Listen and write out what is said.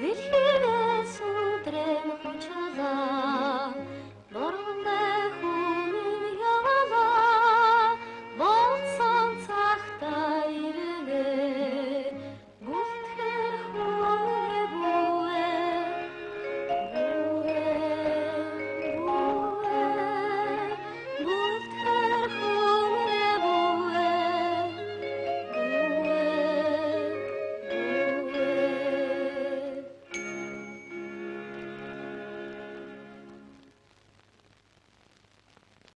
Did?